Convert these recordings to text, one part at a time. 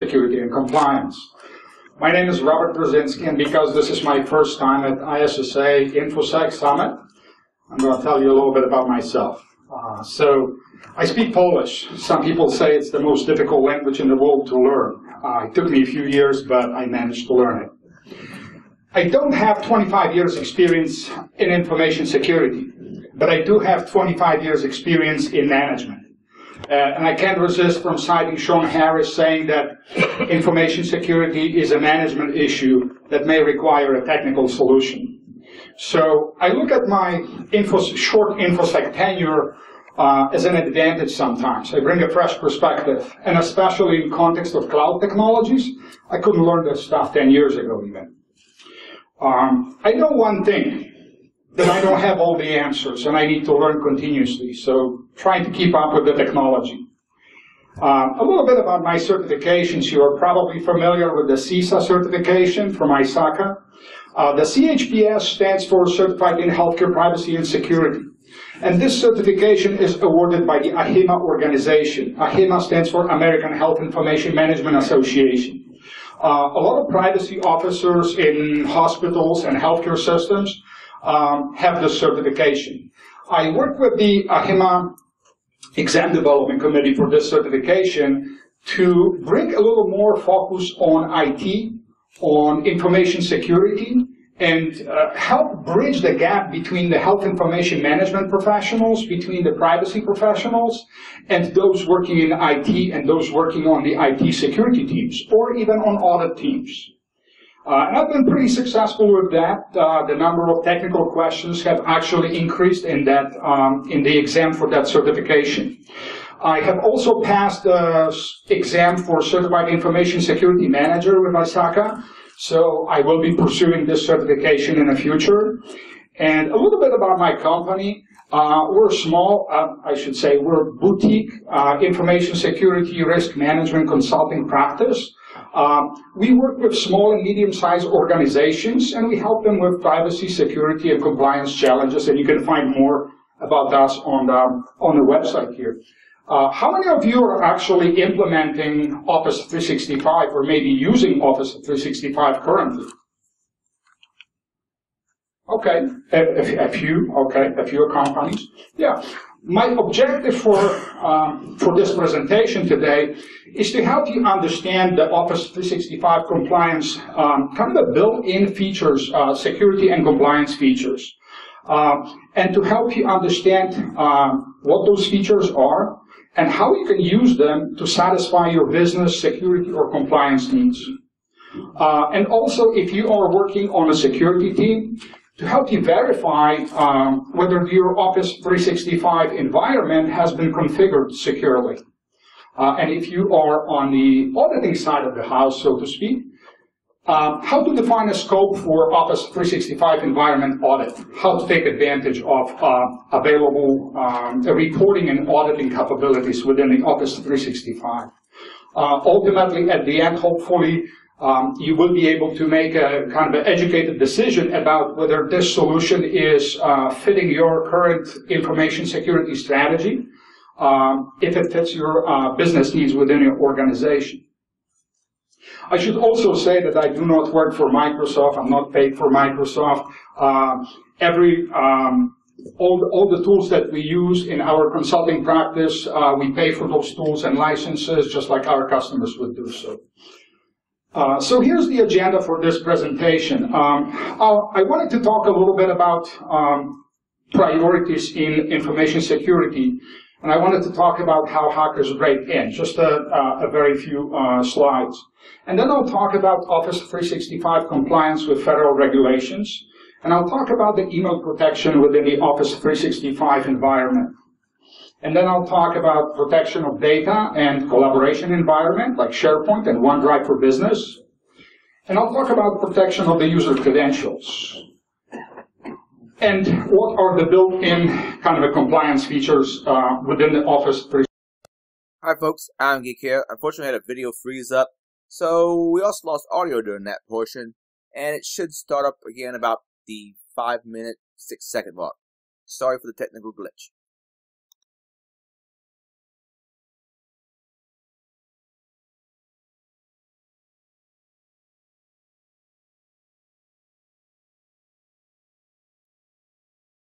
security and compliance. My name is Robert Brzezinski, and because this is my first time at ISSA InfoSec Summit, I'm going to tell you a little bit about myself. Uh, so, I speak Polish. Some people say it's the most difficult language in the world to learn. Uh, it took me a few years, but I managed to learn it. I don't have 25 years experience in information security, but I do have 25 years experience in management. Uh, and I can't resist from citing Shon Harris saying that information security is a management issue that may require a technical solution. So I look at my short InfoSec tenure uh, as an advantage sometimes. I bring a fresh perspective, and especially in context of cloud technologies, I couldn't learn this stuff 10 years ago even. Um, I know one thing, that I don't have all the answers and I need to learn continuously. So trying to keep up with the technology. Um, a little bit about my certifications. You are probably familiar with the CISA certification from ISACA. Uh, the CHPS stands for Certified in Healthcare Privacy and Security. And this certification is awarded by the AHIMA organization. AHIMA stands for American Health Information Management Association. Uh, a lot of privacy officers in hospitals and healthcare systems um, have the certification. I work with the AHIMA exam development committee for this certification to bring a little more focus on IT, on information security, and uh, help bridge the gap between the health information management professionals, between the privacy professionals, and those working in IT and those working on the IT security teams, or even on audit teams. Uh, I've been pretty successful with that. Uh, the number of technical questions have actually increased in that um, in the exam for that certification. I have also passed the exam for Certified Information Security Manager with ISACA, so I will be pursuing this certification in the future. And a little bit about my company. Uh, we're small, uh, I should say, we're boutique uh, information security risk management consulting practice. Um, we work with small and medium-sized organizations, and we help them with privacy, security, and compliance challenges. And you can find more about us on the on the website here. Uh, how many of you are actually implementing Office 365 or maybe using Office 365 currently? Okay, a, a, a few. Okay, a few companies. Yeah. My objective for um, for this presentation today is to help you understand the Office 365 compliance, um, kind of the built-in features, uh, security and compliance features, uh, and to help you understand uh, what those features are and how you can use them to satisfy your business security or compliance needs. Uh, and also, if you are working on a security team, to help you verify um, whether your Office 365 environment has been configured securely. Uh, and if you are on the auditing side of the house, so to speak, uh, how to define a scope for Office 365 environment audit, how to take advantage of uh, available um, reporting and auditing capabilities within the Office 365. Uh, ultimately, at the end, hopefully, um, you will be able to make a kind of an educated decision about whether this solution is uh, fitting your current information security strategy, um, if it fits your uh, business needs within your organization. I should also say that I do not work for Microsoft. I'm not paid for Microsoft. Uh, every um, all, the, all the tools that we use in our consulting practice, uh, we pay for those tools and licenses just like our customers would do so. Uh, so here's the agenda for this presentation. Um, I wanted to talk a little bit about um, priorities in information security, and I wanted to talk about how hackers break in, just a, a very few uh, slides. And then I'll talk about Office 365 compliance with federal regulations, and I'll talk about the email protection within the Office 365 environment. And then I'll talk about protection of data and collaboration environment like SharePoint and OneDrive for Business. And I'll talk about protection of the user credentials. And what are the built-in kind of compliance features uh, within the Office 365? Hi folks, Irongeek here. Unfortunately I had a video freeze up, so we also lost audio during that portion, and it should start up again about the 5 minute, 6 second mark. Sorry for the technical glitch.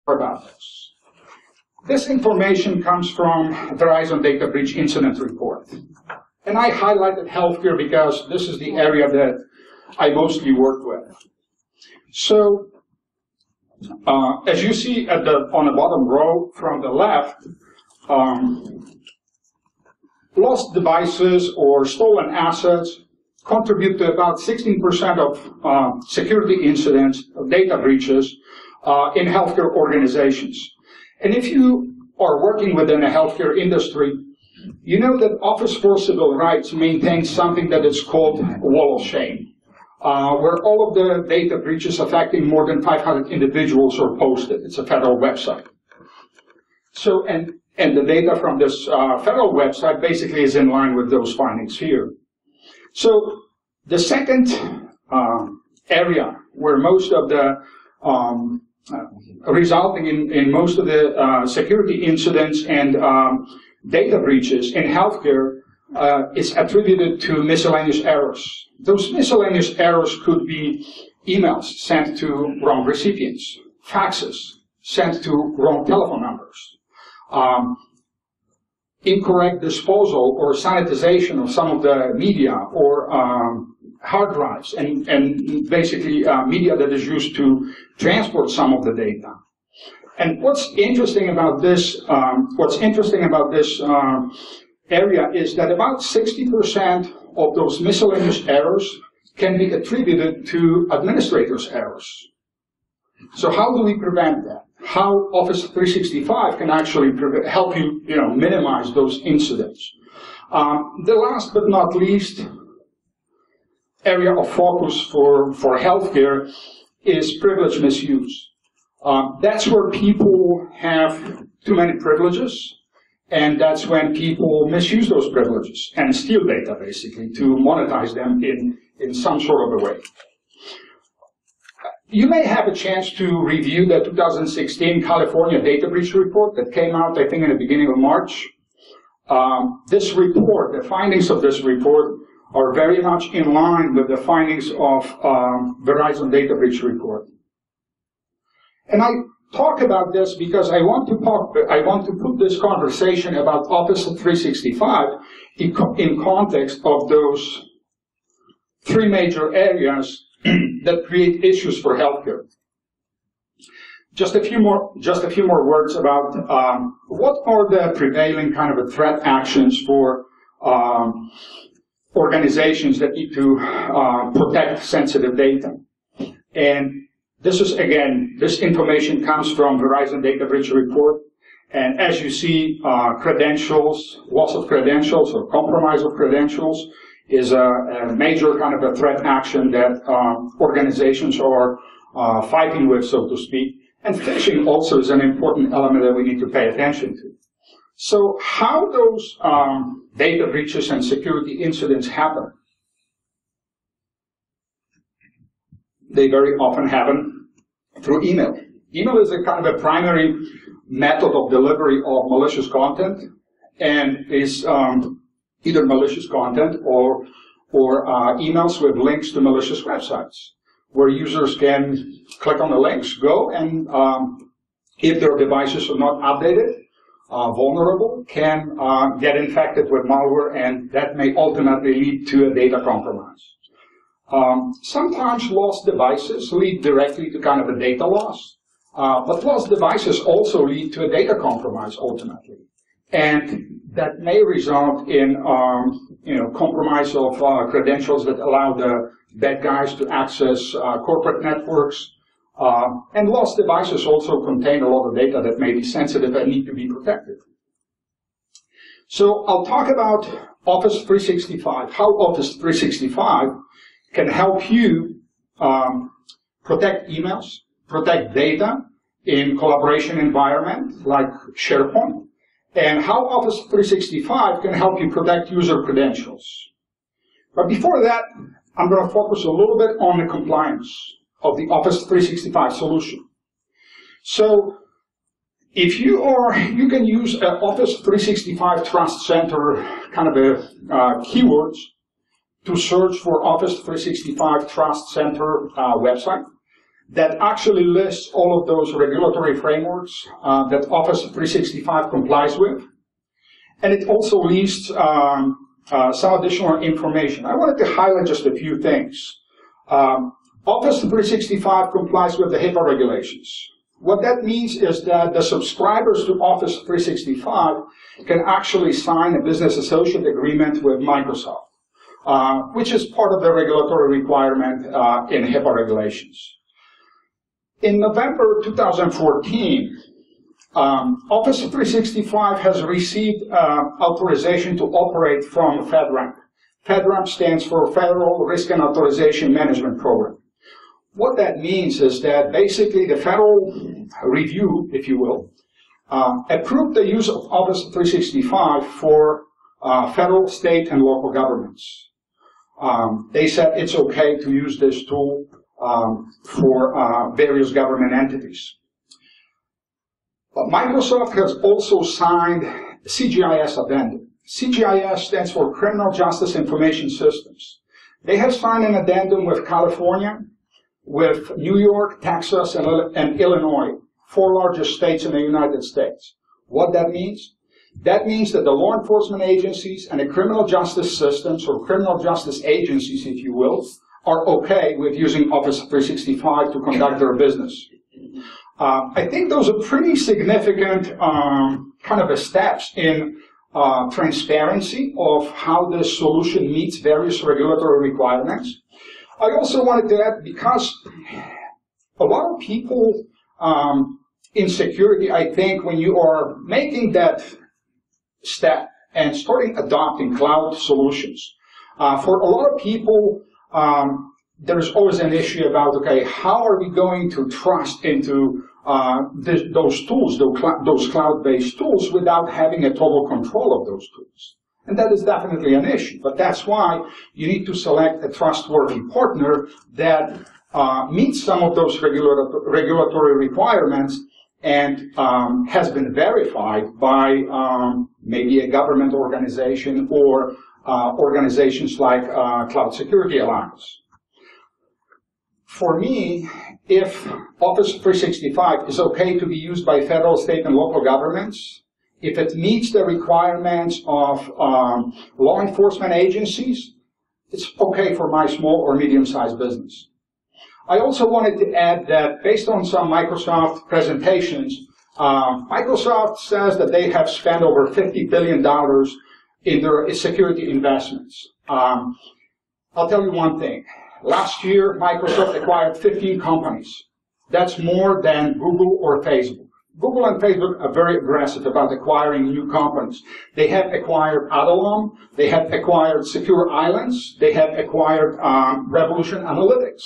About this. This information comes from Verizon Data Breach Incident Report. And I highlighted healthcare because this is the area that I mostly work with. So, uh, as you see at the, on the bottom row from the left, um, lost devices or stolen assets contribute to about 16% of uh, security incidents, of data breaches uh, in healthcare organizations. And if you are working within a healthcare industry, you know that Office for Civil Rights maintains something that is called Wall of Shame, uh, where all of the data breaches affecting more than 500 individuals are posted. It's a federal website. So, and, and the data from this uh, federal website basically is in line with those findings here. So the second uh, area where most of the um, resulting in, in most of the uh, security incidents and um, data breaches in healthcare uh, is attributed to miscellaneous errors. Those miscellaneous errors could be emails sent to wrong recipients, faxes sent to wrong telephone numbers, um, incorrect disposal or sanitization of some of the media or um, hard drives and, and basically uh, media that is used to transport some of the data. And what's interesting about this, um, what's interesting about this uh, area is that about 60% of those miscellaneous errors can be attributed to administrators' errors. So how do we prevent that? How Office 365 can actually help you, you know, minimize those incidents. Um, the last but not least area of focus for, for healthcare is privilege misuse. Um, that's where people have too many privileges, and that's when people misuse those privileges and steal data, basically, to monetize them in, in some sort of a way. You may have a chance to review the 2016 California Data Breach Report that came out, I think, in the beginning of March. Um, this report, the findings of this report, are very much in line with the findings of um, Verizon Data Breach Report. And I talk about this because I want to talk, I want to put this conversation about Office 365 in, in context of those three major areas that create issues for healthcare. Just a few more, just a few more words about um, what are the prevailing kind of threat actions for um, organizations that need to uh, protect sensitive data. And this is, again, this information comes from Verizon Data Breach Report. And as you see, uh, credentials, loss of credentials or compromise of credentials is a, a major kind of a threat action that um, organizations are uh, fighting with, so to speak. And phishing also is an important element that we need to pay attention to. So how those um, data breaches and security incidents happen? They very often happen through email. Email is a kind of a primary method of delivery of malicious content and is um, either malicious content or, or uh, emails with links to malicious websites where users can click on the links, go, and um, if their devices are not updated, uh, vulnerable, can uh, get infected with malware, and that may ultimately lead to a data compromise. Um, sometimes lost devices lead directly to kind of a data loss, uh, but lost devices also lead to a data compromise ultimately. And that may result in um, you know, compromise of uh, credentials that allow the bad guys to access uh, corporate networks. Uh, and lost devices also contain a lot of data that may be sensitive and need to be protected. So I'll talk about Office 365, how Office 365 can help you um, protect emails, protect data in collaboration environment like SharePoint, and how Office 365 can help you protect user credentials. But before that, I'm going to focus a little bit on the compliance of the Office 365 solution. So if you are, you can use uh, Office 365 Trust Center kind of a uh, keywords to search for Office 365 Trust Center uh, website. that actually lists all of those regulatory frameworks uh, that Office 365 complies with. And it also lists um, uh, some additional information. I wanted to highlight just a few things. Um, Office 365 complies with the HIPAA regulations. What that means is that the subscribers to Office 365 can actually sign a business associate agreement with Microsoft, uh, which is part of the regulatory requirement uh, in HIPAA regulations. In November 2014, um, Office 365 has received uh, authorization to operate from FedRAMP. FedRAMP stands for Federal Risk and Authorization Management Program. What that means is that basically the federal review, if you will, uh, approved the use of Office 365 for uh, federal, state, and local governments. Um, they said it's okay to use this tool um, for uh, various government entities. But Microsoft has also signed CJIS addendum. CJIS stands for Criminal Justice Information Systems. They have signed an addendum with California, with New York, Texas, and, and Illinois, four largest states in the United States. What that means? That means that the law enforcement agencies and the criminal justice systems, or criminal justice agencies, if you will, are okay with using Office 365 to conduct their business. Uh, I think those are pretty significant um, kind of steps in uh, transparency of how this solution meets various regulatory requirements. I also wanted to add, because a lot of people um, in security, I think when you are making that step and starting adopting cloud solutions, uh, for a lot of people, um, there's always an issue about, okay, how are we going to trust into uh, this, those tools, those, those cloud-based tools, without having a total control of those tools? And that is definitely an issue. But that's why you need to select a trustworthy partner that uh, meets some of those regulatory requirements and um, has been verified by um, maybe a government organization or uh, organizations like uh, Cloud Security Alliance. For me, if Office 365 is okay to be used by federal, state, and local governments, if it meets the requirements of um, law enforcement agencies, it's okay for my small or medium-sized business. I also wanted to add that based on some Microsoft presentations, uh, Microsoft says that they have spent over $50 billion in their security investments. Um, I'll tell you one thing. Last year, Microsoft acquired 15 companies. That's more than Google or Facebook. Google and Facebook are very aggressive about acquiring new companies. They have acquired Adallom, they have acquired Secure Islands, they have acquired um, Revolution Analytics.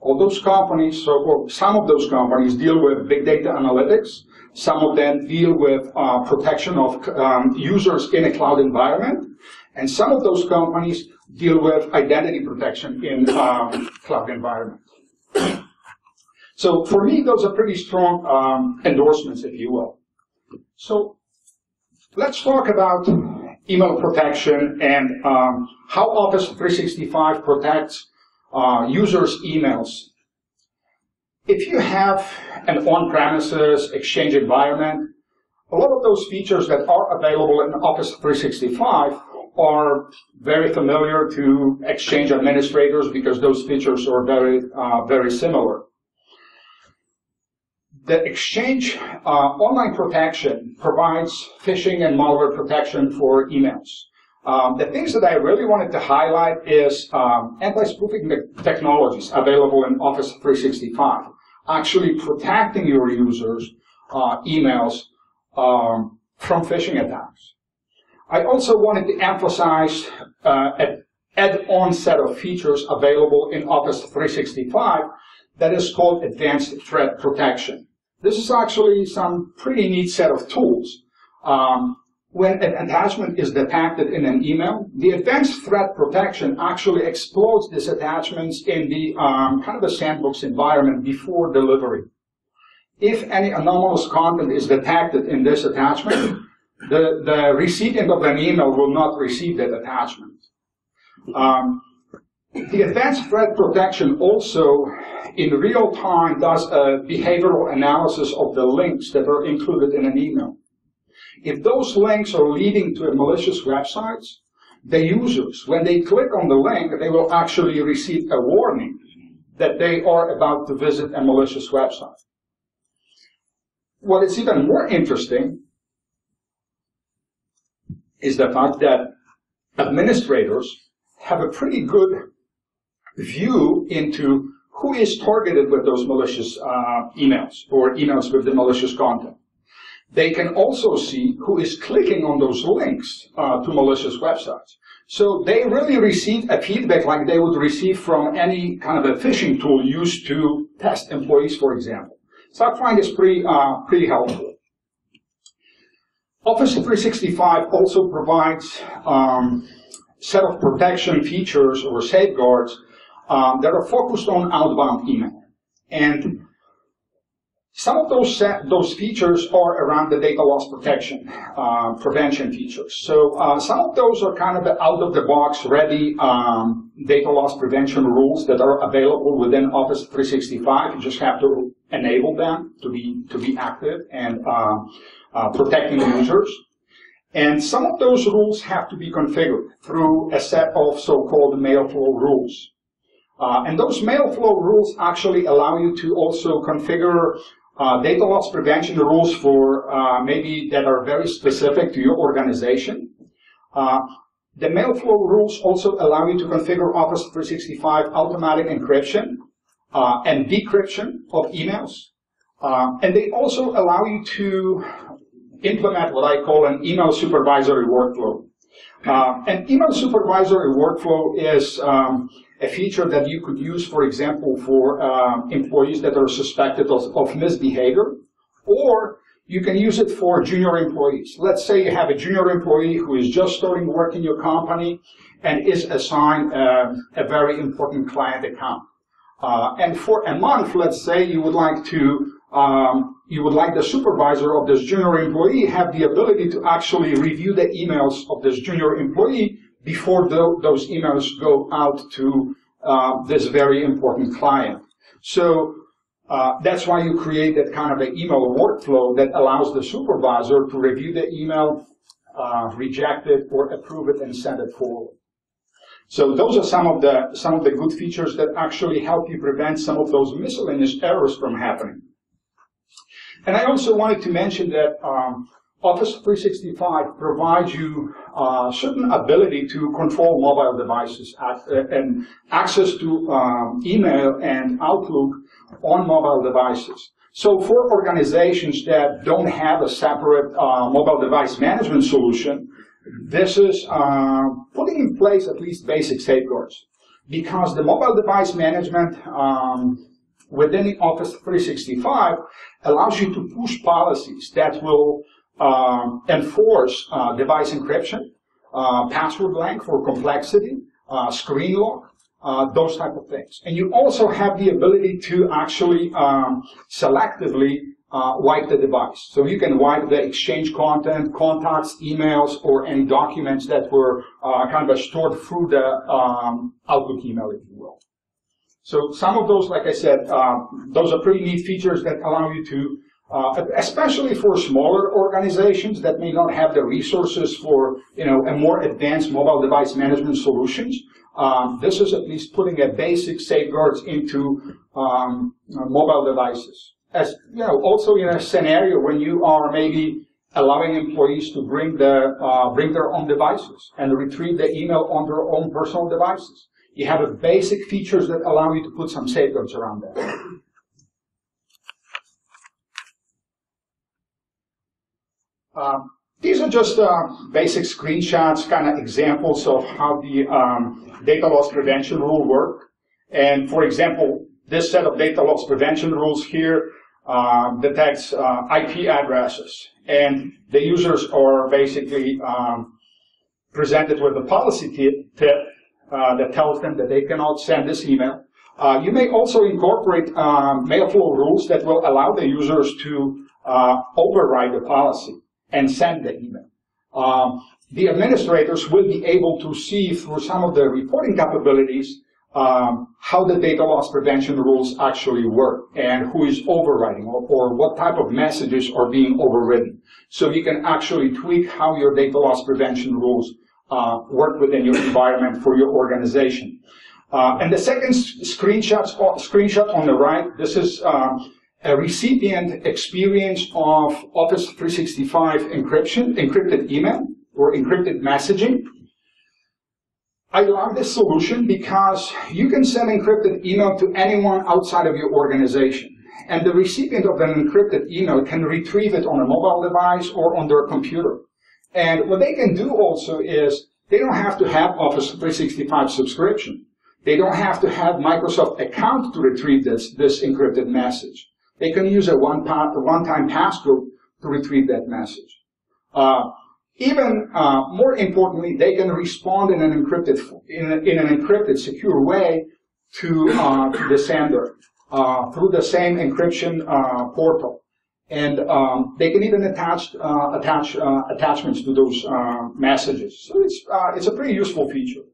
All those companies, so some of those companies deal with big data analytics. Some of them deal with uh, protection of um, users in a cloud environment. And some of those companies deal with identity protection in um, cloud environment. So for me, those are pretty strong um, endorsements, if you will. So let's talk about email protection and um, how Office 365 protects uh, users' emails. If you have an on-premises Exchange environment, a lot of those features that are available in Office 365 are very familiar to Exchange administrators because those features are very, uh, very similar. The Exchange uh, online protection provides phishing and malware protection for emails. Um, the things that I really wanted to highlight is um, anti-spoofing technologies available in Office 365, actually protecting your users' uh, emails um, from phishing attacks. I also wanted to emphasize uh, an add-on set of features available in Office 365 that is called Advanced Threat Protection. This is actually some pretty neat set of tools. Um, when an attachment is detected in an email, the advanced threat protection actually explodes these attachments in the um, kind of a sandbox environment before delivery. If any anomalous content is detected in this attachment, the, the recipient of an email will not receive that attachment. Um, The advanced threat protection also in real time does a behavioral analysis of the links that are included in an email. If those links are leading to a malicious website, the users, when they click on the link, they will actually receive a warning that they are about to visit a malicious website. What is even more interesting is the fact that administrators have a pretty good view into who is targeted with those malicious uh, emails or emails with the malicious content. They can also see who is clicking on those links uh, to malicious websites. So they really receive a feedback like they would receive from any kind of a phishing tool used to test employees, for example. So I find this pretty, uh, pretty helpful. Office 365 also provides um, set of protection features or safeguards um, that are focused on outbound email. And some of those set, those features are around the data loss protection uh, prevention features. So uh, some of those are kind of out of the box ready um, data loss prevention rules that are available within Office 365. You just have to enable them to be to be active and uh, uh protecting the users. And some of those rules have to be configured through a set of so-called mail flow rules. Uh, and those mail flow rules actually allow you to also configure uh, data loss prevention rules for uh, maybe that are very specific to your organization. Uh, the mail flow rules also allow you to configure Office 365 automatic encryption uh, and decryption of emails. Uh, and they also allow you to implement what I call an email supervisory workflow. Uh, an email supervisory workflow is um, a feature that you could use, for example, for uh, employees that are suspected of, of, misbehavior, or you can use it for junior employees. Let's say you have a junior employee who is just starting work in your company and is assigned uh, a very important client account. Uh, and for a month, let's say you would like to um, you would like the supervisor of this junior employee have the ability to actually review the emails of this junior employee before the, those emails go out to uh, this very important client. So uh, that's why you create that kind of an email workflow that allows the supervisor to review the email, uh, reject it, or approve it and send it forward. So those are some of the some of the good features that actually help you prevent some of those miscellaneous errors from happening. And I also wanted to mention that um, Office 365 provides you uh, certain ability to control mobile devices at, uh, and access to um, email and Outlook on mobile devices. So for organizations that don't have a separate uh, mobile device management solution, this is uh, putting in place at least basic safeguards. Because the mobile device management um, within Office 365 allows you to push policies that will um, enforce uh, device encryption, uh, password blank for complexity, uh, screen lock, uh, those type of things. And you also have the ability to actually um, selectively uh, wipe the device. So you can wipe the exchange content, contacts, emails, or any documents that were uh, kind of stored through the um, Outlook email, if you will. So some of those, like I said, those are pretty neat features that allow you to uh, especially for smaller organizations that may not have the resources for you know a more advanced mobile device management solutions. Um, this is at least putting a basic safeguards into um, mobile devices. As you know, also in a scenario when you are maybe allowing employees to bring the uh, bring their own devices and retrieve the email on their own personal devices. You have a basic features that allow you to put some safeguards around that. Um, these are just uh, basic screenshots, kind of examples of how the um, data loss prevention rule work. And for example, this set of data loss prevention rules here uh, detects uh, IP addresses. And the users are basically um, presented with a policy tip uh, that tells them that they cannot send this email. Uh, you may also incorporate um, mail flow rules that will allow the users to override the policy and send the email. Um, the administrators will be able to see through some of the reporting capabilities um, how the data loss prevention rules actually work and who is overriding or, or, what type of messages are being overridden. So you can actually tweak how your data loss prevention rules uh, work within your environment for your organization. Uh, and the second screenshot, screenshot on the right, this is uh, a recipient experience of Office 365 encryption, encrypted email or encrypted messaging. I love this solution because you can send encrypted email to anyone outside of your organization. And the recipient of an encrypted email can retrieve it on a mobile device or on their computer. And what they can do also is they don't have to have Office 365 subscription. They don't have to have Microsoft account to retrieve this, this encrypted message. They can use a one-time one passcode to retrieve that message. Uh, even uh, more importantly, they can respond in an encrypted in, a, in an encrypted, secure way to, uh, the sender uh, through the same encryption uh, portal, and um, they can even attach uh, attach uh, attachments to those messages. So it's it's a pretty useful feature.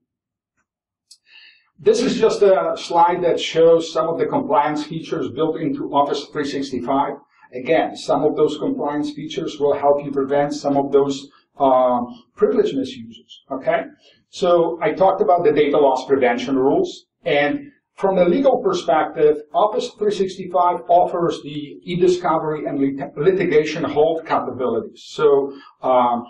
This is just a slide that shows some of the compliance features built into Office 365. Again, some of those compliance features will help you prevent some of those uh, privilege misuses, okay? So I talked about the data loss prevention rules, and from the legal perspective, Office 365 offers the e-discovery and lit litigation hold capabilities. So um,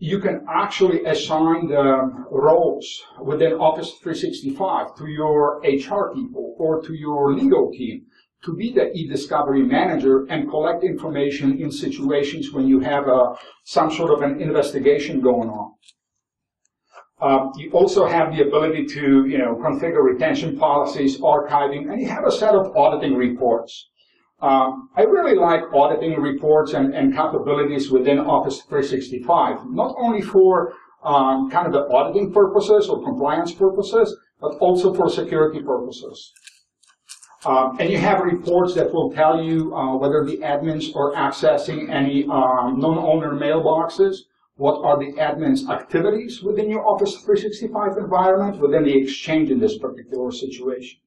you can actually assign the roles within Office 365 to your HR people or to your legal team to be the e-discovery manager and collect information in situations when you have a, some sort of an investigation going on. Uh, you also have the ability to, you know, configure retention policies, archiving, and you have a set of auditing reports. Um, I really like auditing reports and, and, capabilities within Office 365, not only for um, kind of the auditing purposes or compliance purposes, but also for security purposes. Um, and you have reports that will tell you uh, whether the admins are accessing any um, non-owner mailboxes, what are the admin's activities within your Office 365 environment, within the exchange in this particular situation.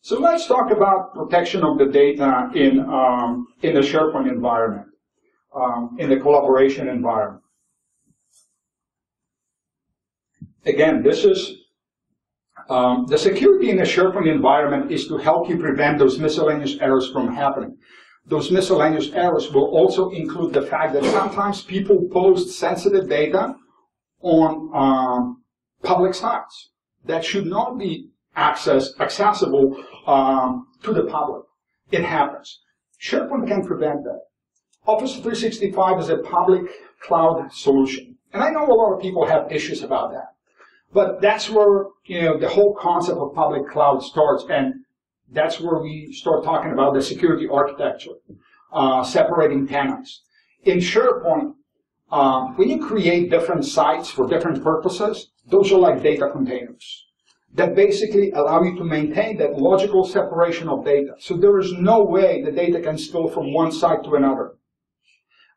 So let's talk about protection of the data in, um, in the SharePoint environment, um, in the collaboration environment. Again, this is um, the security in the SharePoint environment is to help you prevent those miscellaneous errors from happening. Those miscellaneous errors will also include the fact that sometimes people post sensitive data on um, public sites that should not be access, accessible um, to the public. It happens. SharePoint can prevent that. Office 365 is a public cloud solution. And I know a lot of people have issues about that. But that's where, you know, the whole concept of public cloud starts, and that's where we start talking about the security architecture, uh, separating tenants. In SharePoint, uh, when you create different sites for different purposes, those are like data containers that basically allow you to maintain that logical separation of data. So there is no way the data can spill from one site to another.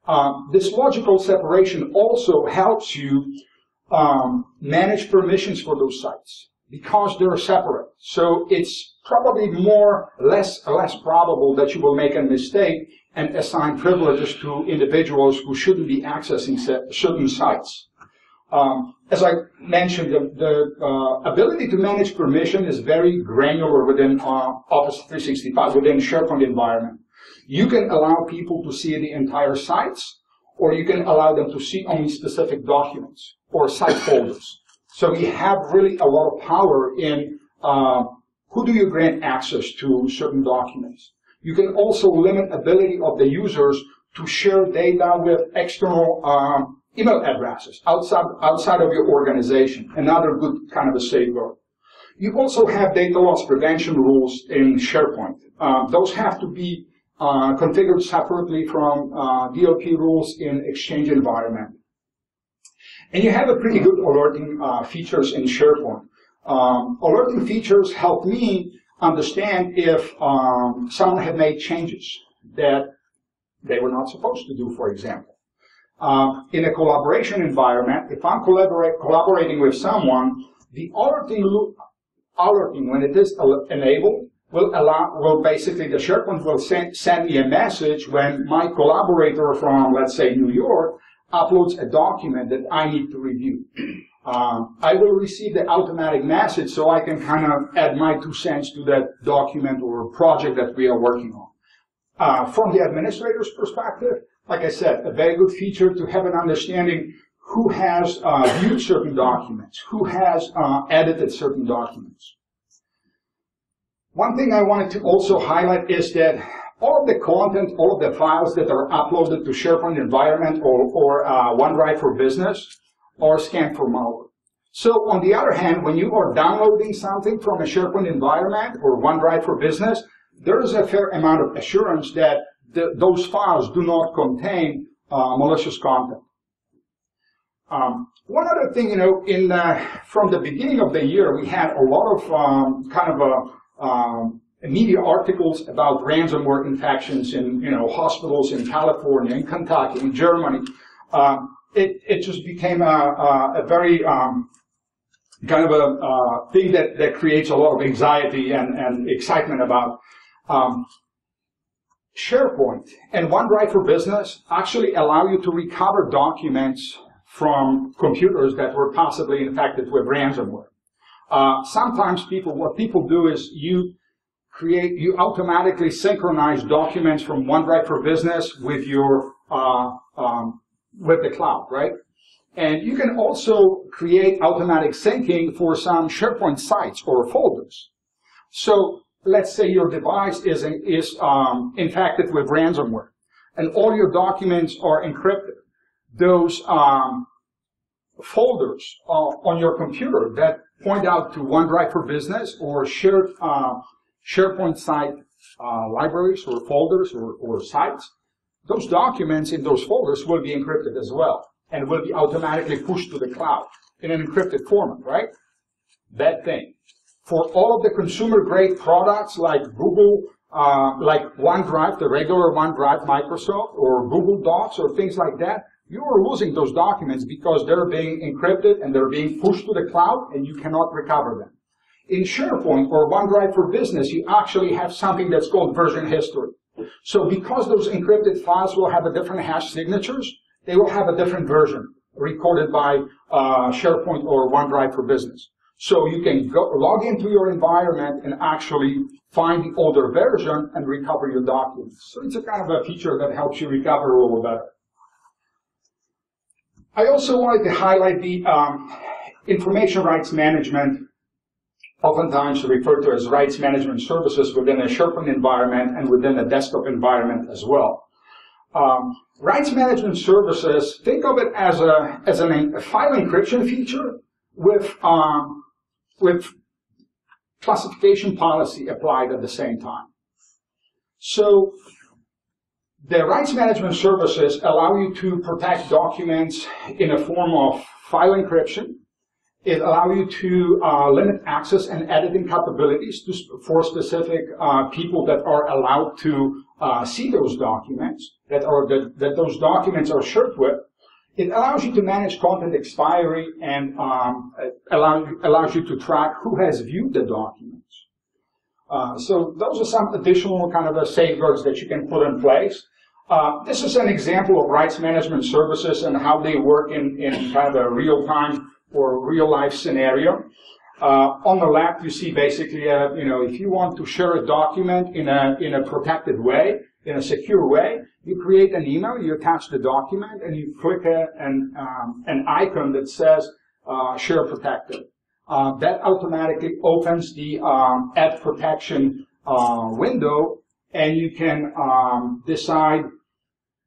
Uh, this logical separation also helps you um, manage permissions for those sites because they're separate. So it's probably more less less probable that you will make a mistake and assign privileges to individuals who shouldn't be accessing certain sites. Um, as I mentioned, the, the uh, ability to manage permission is very granular within uh, Office 365, within SharePoint environment. You can allow people to see the entire sites, or you can allow them to see only specific documents or site folders. So we have really a lot of power in uh, who do you grant access to certain documents. You can also limit ability of the users to share data with external um, email addresses outside, outside of your organization. Another good kind of a safeguard. You also have data loss prevention rules in SharePoint. Uh, those have to be uh, configured separately from uh, DLP rules in Exchange environment. And you have a pretty good alerting uh, features in SharePoint. Um, alerting features help me understand if um, someone had made changes that they were not supposed to do, for example. Um, in a collaboration environment, if I'm collaborate, collaborating with someone The alerting loop, alerting when it is enabled will allow, will basically, the SharePoint will send, send me a message when my collaborator from, let's say, New York uploads a document that I need to review. Um, I will receive the automatic message so I can kind of add my two cents to that document or project that we are working on. Uh, from the administrator's perspective, like I said, a very good feature to have an understanding who has uh, viewed certain documents, who has uh, edited certain documents. One thing I wanted to also highlight is that all of the content, all of the files that are uploaded to SharePoint environment or, or uh, OneDrive for Business are scanned for malware. So on the other hand, when you are downloading something from a SharePoint environment or OneDrive for Business, there is a fair amount of assurance that those files do not contain uh, malicious content. Um, one other thing, you know, in uh, from the beginning of the year, we had a lot of um, kind of a, um, media articles about ransomware infections in, you know, hospitals in California, in Kentucky, in Germany. Um, it, it just became a, a, a very um, kind of a, a, thing that, that creates a lot of anxiety and, and excitement about um, SharePoint and OneDrive for Business actually allow you to recover documents from computers that were possibly infected with ransomware. Uh, sometimes people, what people do is you create, you automatically synchronize documents from OneDrive for Business with your, uh, um, with the cloud, right? And you can also create automatic syncing for some SharePoint sites or folders. So let's say your device is, is um, infected with ransomware and all your documents are encrypted. Those um, folders uh, on your computer that point out to OneDrive for Business or shared uh, SharePoint site uh, libraries or folders or, or sites, those documents in those folders will be encrypted as well and will be automatically pushed to the cloud in an encrypted format, right? That thing for all of the consumer grade products like Google, uh, like OneDrive, the regular OneDrive Microsoft, or Google Docs, or things like that, you are losing those documents because they're being encrypted and they're being pushed to the cloud and you cannot recover them. In SharePoint or OneDrive for Business, you actually have something that's called version history. So because those encrypted files will have a different hash signatures, they will have a different version recorded by uh, SharePoint or OneDrive for Business. So you can go, log into your environment and actually find the older version and recover your documents. So it's a kind of a feature that helps you recover a little better. I also wanted to highlight the um, information rights management, oftentimes referred to as rights management services within a SharePoint environment and within a desktop environment as well. Um, rights management services, think of it as a as an, a file encryption feature with um, with classification policy applied at the same time. So the rights management services allow you to protect documents in a form of file encryption. It allows you to uh, limit access and editing capabilities to, for specific uh, people that are allowed to uh, see those documents, that, are, that, that those documents are shared with. It allows you to manage content expiry and um, allow, allows you to track who has viewed the documents. Uh, so those are some additional kind of safeguards that you can put in place. Uh, this is an example of rights management services and how they work in, in kind of a real-time or real-life scenario. Uh, on the left, you see basically, uh, you know, if you want to share a document in a in a protected way, in a secure way, you create an email, you attach the document, and you click a, an, um, an icon that says uh, share protected. Uh, that automatically opens the um, ad protection uh, window, and you can um, decide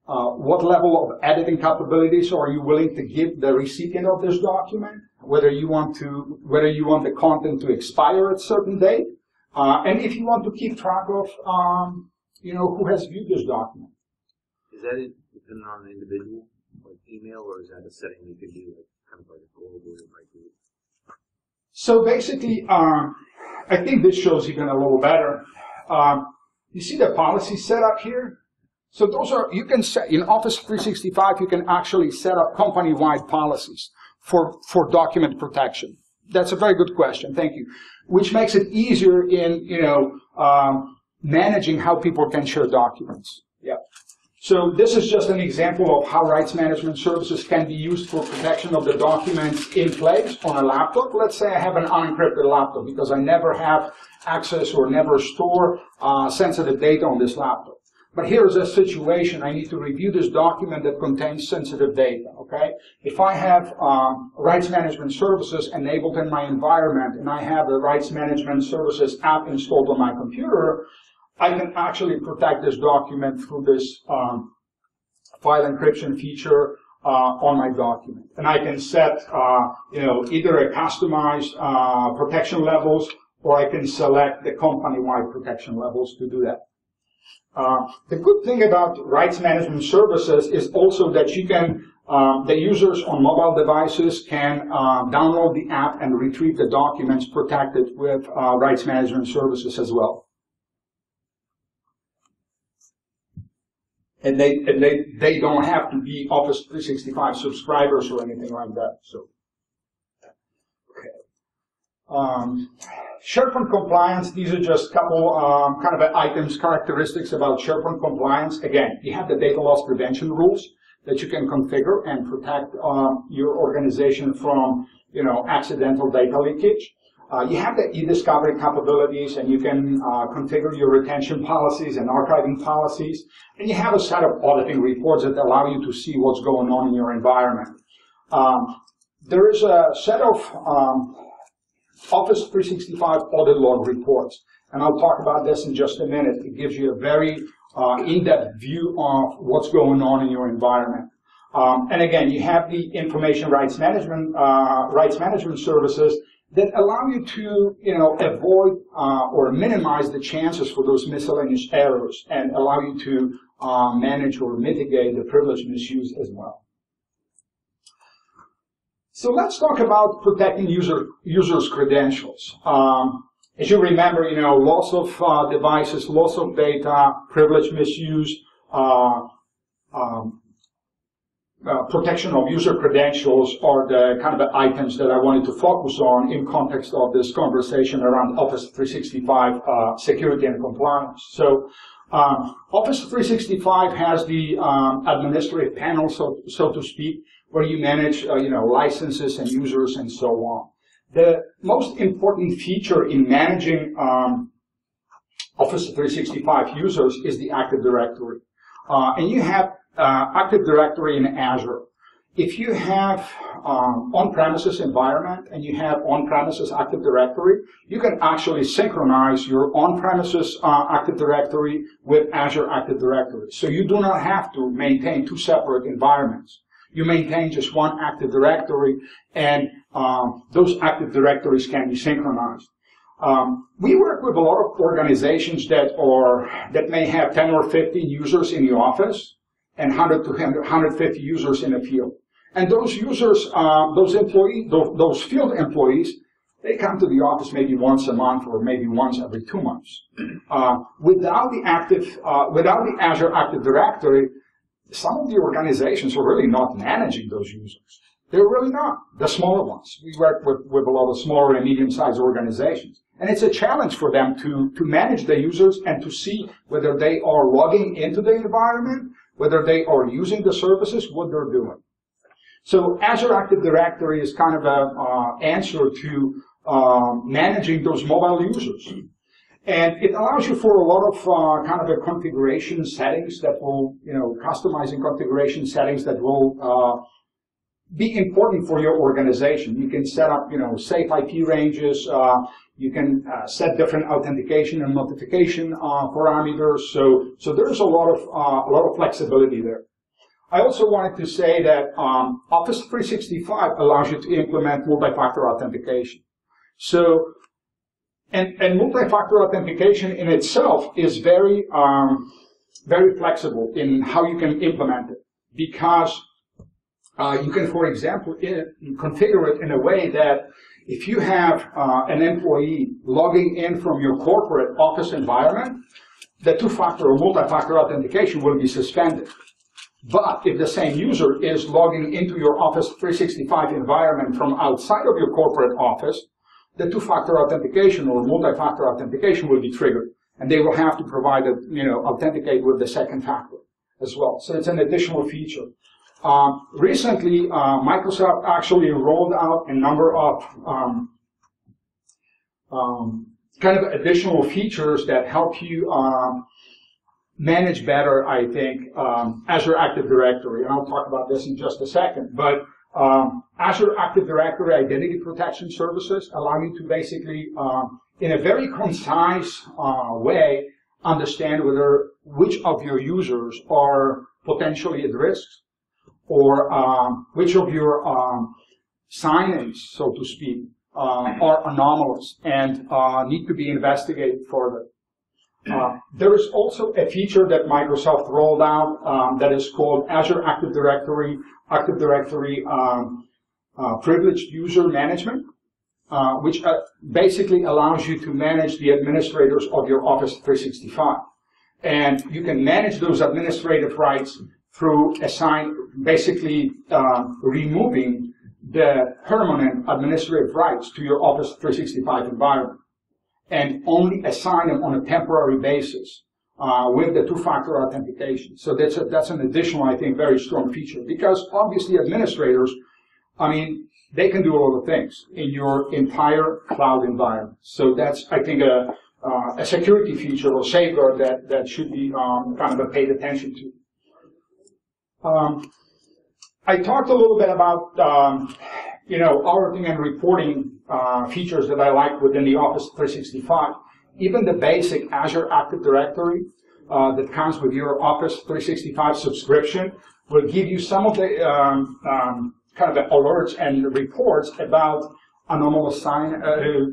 uh, what level of editing capabilities are you willing to give the recipient of this document, whether you want to, whether you want the content to expire at a certain date, uh, and if you want to keep track of, um, you know, who has viewed this document Is that dependent on the individual, like email, or is that a setting you could do, like kind of like a global by group? So basically, um, I think this shows even a little better. Um, you see the policy set up here? So those are, you can set, in Office 365, you can actually set up company-wide policies for, for document protection. That's a very good question. Thank you. Which makes it easier in, you know, um, managing how people can share documents. Yeah. So this is just an example of how rights management services can be used for protection of the documents in place on a laptop. Let's say I have an unencrypted laptop because I never have access or never store uh, sensitive data on this laptop. But here's a situation. I need to review this document that contains sensitive data, okay? If I have um, rights management services enabled in my environment and I have the rights management services app installed on my computer, I can actually protect this document through this um, file encryption feature uh, on my document. And I can set, uh, you know, either a customized uh, protection levels or I can select the company-wide protection levels to do that. Uh, the good thing about rights management services is also that you can, um, the users on mobile devices can uh, download the app and retrieve the documents protected with uh, rights management services as well. And they, and they, they don't have to be Office 365 subscribers or anything like that. So, okay. Um, SharePoint compliance, these are just a couple um, kind of items, characteristics about SharePoint compliance. Again, you have the data loss prevention rules that you can configure and protect um, your organization from, you know, accidental data leakage. Uh, you have the e-discovery capabilities and you can uh, configure your retention policies and archiving policies. And you have a set of auditing reports that allow you to see what's going on in your environment. Um, there is a set of um, Office 365 audit log reports. And I'll talk about this in just a minute. It gives you a very uh, in-depth view of what's going on in your environment. Um, and again, you have the information rights management uh, rights management services that allow you to, you know, avoid uh, or minimize the chances for those miscellaneous errors and allow you to uh, manage or mitigate the privilege misuse as well. So let's talk about protecting user users' credentials. Um, as you remember, you know, loss of uh, devices, loss of data, privilege misuse, uh, um, uh, protection of user credentials are the kind of the items that I wanted to focus on in context of this conversation around Office 365 uh, security and compliance. So um, Office 365 has the um, administrative panel, so, so to speak, where you manage, uh, you know, licenses and users and so on. The most important feature in managing um, Office 365 users is the Active Directory. Uh, and you have uh, Active Directory in Azure. If you have um, on-premises environment and you have on-premises Active Directory, you can actually synchronize your on-premises uh, Active Directory with Azure Active Directory. So you do not have to maintain two separate environments you maintain just one Active Directory, and um, those Active Directories can be synchronized. Um, we work with a lot of organizations that are that may have 10 or 15 users in the office and 100 to 150 users in the field. And those users, uh, those employees, those, those field employees, they come to the office maybe once a month or maybe once every two months. Uh, without the active, uh, without the Azure Active Directory, some of the organizations are really not managing those users. They're really not. The smaller ones. We work with, with a lot of smaller and medium-sized organizations. And it's a challenge for them to, to manage the users and to see whether they are logging into the environment, whether they are using the services, what they're doing. So Azure Active Directory is kind of an uh, answer to uh, managing those mobile users. And it allows you for a lot of uh, kind of a configuration settings that will, you know, customizing configuration settings that will uh, be important for your organization. You can set up, you know, safe IP ranges. You can uh, set different authentication and notification uh, parameters. So, so there's a lot of uh, a lot of flexibility there. I also wanted to say that um, Office 365 allows you to implement multi-factor authentication. So and, and multi-factor authentication in itself is very, um, very flexible in how you can implement it because uh, you can, for example, in, configure it in a way that if you have uh, an employee logging in from your corporate office environment, the two-factor or multi-factor authentication will be suspended. But if the same user is logging into your Office 365 environment from outside of your corporate office, the two-factor authentication or multi-factor authentication will be triggered. And they will have to provide, a, you know, authenticate with the second factor as well. So it's an additional feature. Uh, recently, uh, Microsoft actually rolled out a number of um, um, kind of additional features that help you um, manage better, I think, um, Azure Active Directory. And I'll talk about this in just a second. But um, Azure Active Directory Identity Protection Services allow you to basically, um, in a very concise uh, way, understand whether which of your users are potentially at risk or um, which of your um, sign-ins, so to speak, uh, are anomalous and uh, need to be investigated further. Uh, there is also a feature that Microsoft rolled out um, that is called Azure Active Directory Active Directory um, uh, Privileged User Management, uh, which uh, basically allows you to manage the administrators of your Office 365. And you can manage those administrative rights through assign, basically uh, removing the permanent administrative rights to your Office 365 environment and only assign them on a temporary basis uh, with the two-factor authentication. So that's a, that's an additional, I think, very strong feature because obviously administrators, I mean, they can do a lot of things in your entire cloud environment. So that's, I think, a, uh, a security feature or safeguard that, that should be um, kind of paid attention to. Um, I talked a little bit about, um, you know, auditing and reporting uh, features that I like within the Office 365. Even the basic Azure Active Directory uh, that comes with your Office 365 subscription will give you some of the um, um, kind of the alerts and reports about anomalous sign, uh,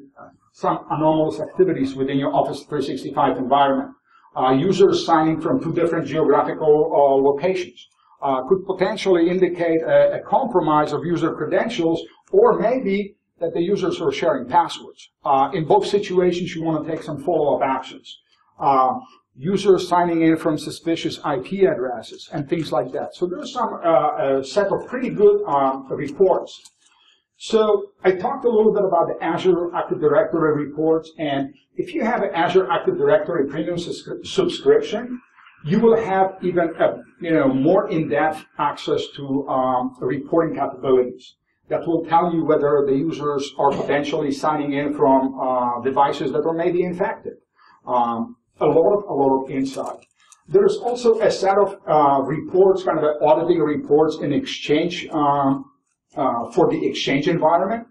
some anomalous activities within your Office 365 environment. Uh, users signing from two different geographical uh, locations uh, could potentially indicate a, a, compromise of user credentials or maybe that the users are sharing passwords. Uh, in both situations, you want to take some follow-up actions. Uh, users signing in from suspicious IP addresses and things like that. So there's some uh, a set of pretty good um, reports. So I talked a little bit about the Azure Active Directory reports, and if you have an Azure Active Directory premium subscription, you will have even a, you know more in-depth access to um, reporting capabilities that will tell you whether the users are potentially signing in from uh, devices that are maybe infected. Um, a lot of a lot of insight. There's also a set of uh, reports, kind of auditing reports in Exchange um, uh, for the Exchange environment.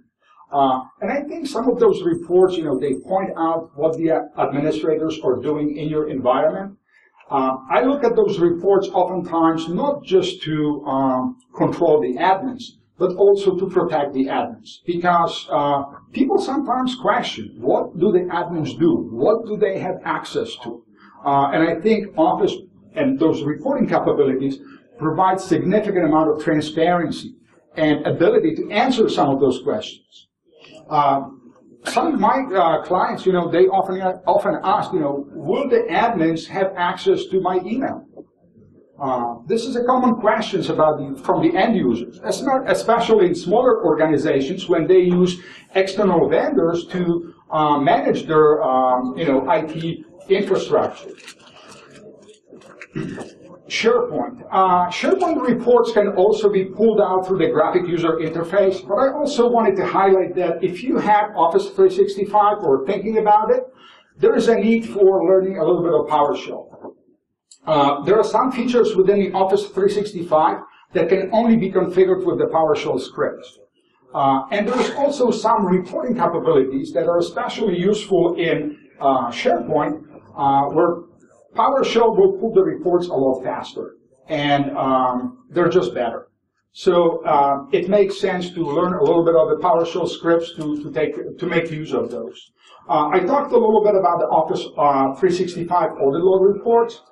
Uh, and I think some of those reports, you know, they point out what the administrators are doing in your environment. Uh, I look at those reports oftentimes not just to um, control the admins, but also to protect the admins. Because uh, people sometimes question, what do the admins do? What do they have access to? Uh, and I think Office and those reporting capabilities provide significant amount of transparency and ability to answer some of those questions. Uh, some of my uh, clients, you know, they often often ask, you know, will the admins have access to my email? Uh, this is a common question about the, from the end users, especially in smaller organizations when they use external vendors to uh, manage their um, you know, IT infrastructure. SharePoint. Uh, SharePoint reports can also be pulled out through the graphic user interface, but I also wanted to highlight that if you have Office 365 or thinking about it, there is a need for learning a little bit of PowerShell. Uh, there are some features within the Office 365 that can only be configured with the PowerShell scripts. Uh, and there's also some reporting capabilities that are especially useful in uh, SharePoint, uh, where PowerShell will pull the reports a lot faster, and um, they're just better. So uh, it makes sense to learn a little bit of the PowerShell scripts to, to, take, to make use of those. Uh, I talked a little bit about the Office 365 audit log reports.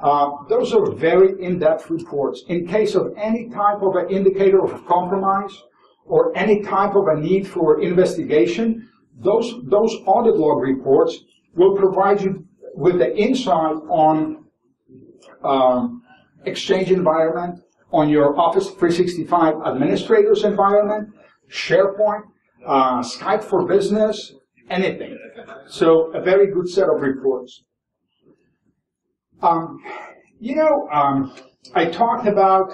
Uh, those are very in-depth reports. In case of any type of an indicator of compromise or any type of a need for investigation, those, those audit log reports will provide you with the insight on um, Exchange environment, on your Office 365 administrator's environment, SharePoint, uh, Skype for Business, anything. So a very good set of reports. Um, you know, um, I talked about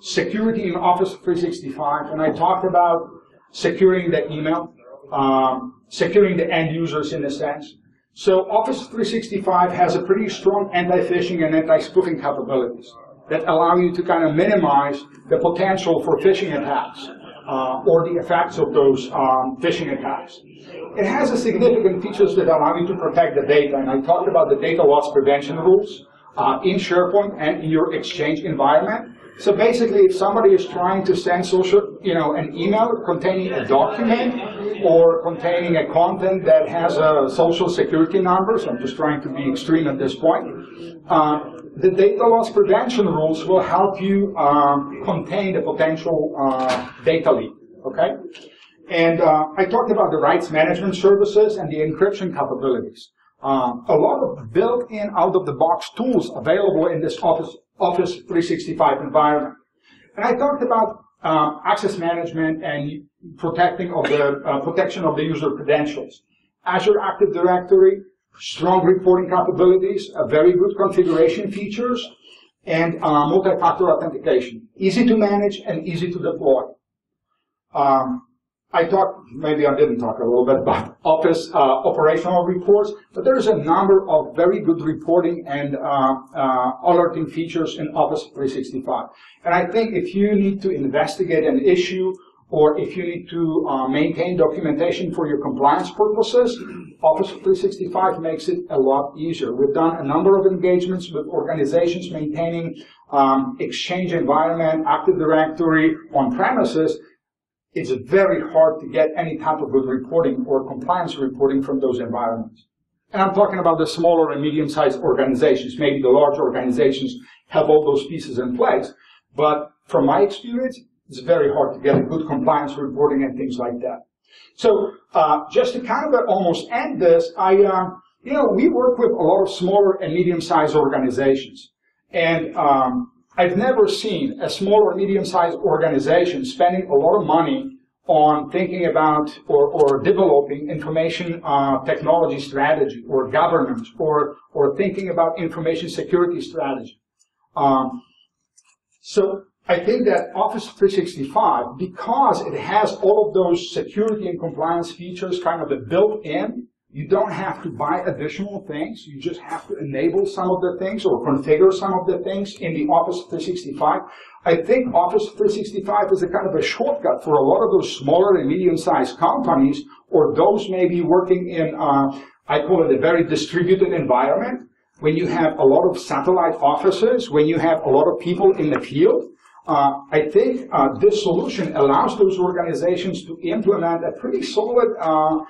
security in Office 365, and I talked about securing the email, um, securing the end users in a sense. So Office 365 has a pretty strong anti-phishing and anti-spoofing capabilities that allow you to kind of minimize the potential for phishing attacks uh, or the effects of those um, phishing attacks. It has a significant features that allow you to protect the data, and I talked about the data loss prevention rules uh, in SharePoint and in your Exchange environment. So basically, if somebody is trying to send social, you know, an email containing a document or containing a content that has a social security number, so I'm just trying to be extreme at this point, uh, the data loss prevention rules will help you um, contain the potential uh, data leak, okay? And uh, I talked about the rights management services and the encryption capabilities. Um, a lot of built-in, out-of-the-box tools available in this Office, Office 365 environment. And I talked about uh, access management and protecting of the uh, protection of the user credentials. Azure Active Directory, strong reporting capabilities, a very good configuration features, and uh, multi-factor authentication. Easy to manage and easy to deploy. Um, I talked, maybe I didn't talk a little bit about Office uh, operational reports, but there's a number of very good reporting and uh, uh, alerting features in Office 365. And I think if you need to investigate an issue or if you need to uh, maintain documentation for your compliance purposes, Office 365 makes it a lot easier. We've done a number of engagements with organizations maintaining um, Exchange environment, Active Directory on premises. It's very hard to get any type of good reporting or compliance reporting from those environments. And I'm talking about the smaller and medium-sized organizations. Maybe the large organizations have all those pieces in place. But from my experience, it's very hard to get a good compliance reporting and things like that. So uh, just to kind of almost end this, I, uh, you know, we work with a lot of smaller and medium-sized organizations. And um, I've never seen a small or medium-sized organization spending a lot of money on thinking about or, or developing information uh, technology strategy or governance or, or thinking about information security strategy. Um, so I think that Office 365, because it has all of those security and compliance features kind of built in, you don't have to buy additional things. You just have to enable some of the things or configure some of the things in the Office 365. I think Office 365 is a kind of a shortcut for a lot of those smaller and medium-sized companies or those maybe working in, uh, I call it a very distributed environment, when you have a lot of satellite offices, when you have a lot of people in the field, uh, I think uh, this solution allows those organizations to implement a pretty solid uh,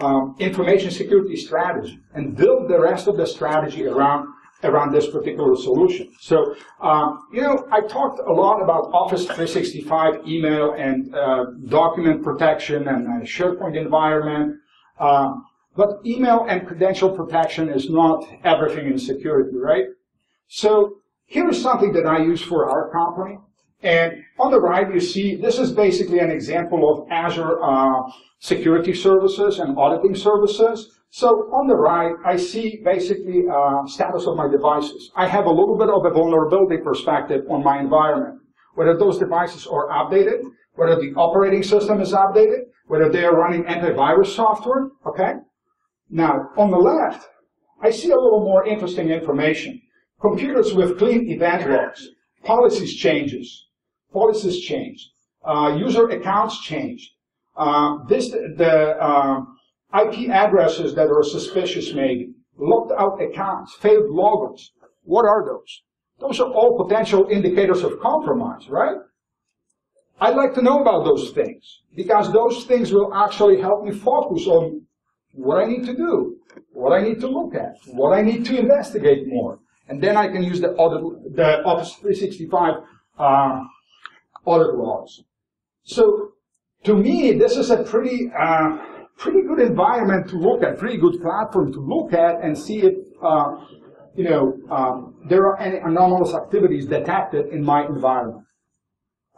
um, information security strategy and build the rest of the strategy around around this particular solution. So, um, you know, I talked a lot about Office 365 email and uh, document protection and uh, SharePoint environment. Um, but email and credential protection is not everything in security, right? So here is something that I use for our company. And on the right, you see this is basically an example of Azure uh, security services and auditing services. So on the right, I see basically uh, status of my devices. I have a little bit of a vulnerability perspective on my environment, whether those devices are updated, whether the operating system is updated, whether they are running antivirus software, okay? Now, on the left, I see a little more interesting information. Computers with clean event logs, policies changes, policies changed, uh, user accounts changed. Uh, this the uh, IP addresses that are suspicious, maybe locked out accounts, failed logins. What are those? Those are all potential indicators of compromise, right? I'd like to know about those things because those things will actually help me focus on what I need to do, what I need to look at, what I need to investigate more. And then I can use the, audit, the Office 365 uh, audit logs. So to me, this is a pretty, uh, pretty good environment to look at, pretty good platform to look at and see if, uh, you know, um, there are any anomalous activities detected in my environment.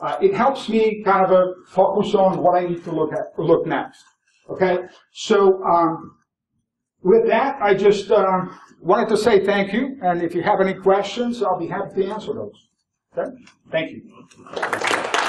Uh, it helps me kind of uh, focus on what I need to look at, look next. Okay, so um, with that, I just um, wanted to say thank you, and if you have any questions, I'll be happy to answer those. Okay, thank you.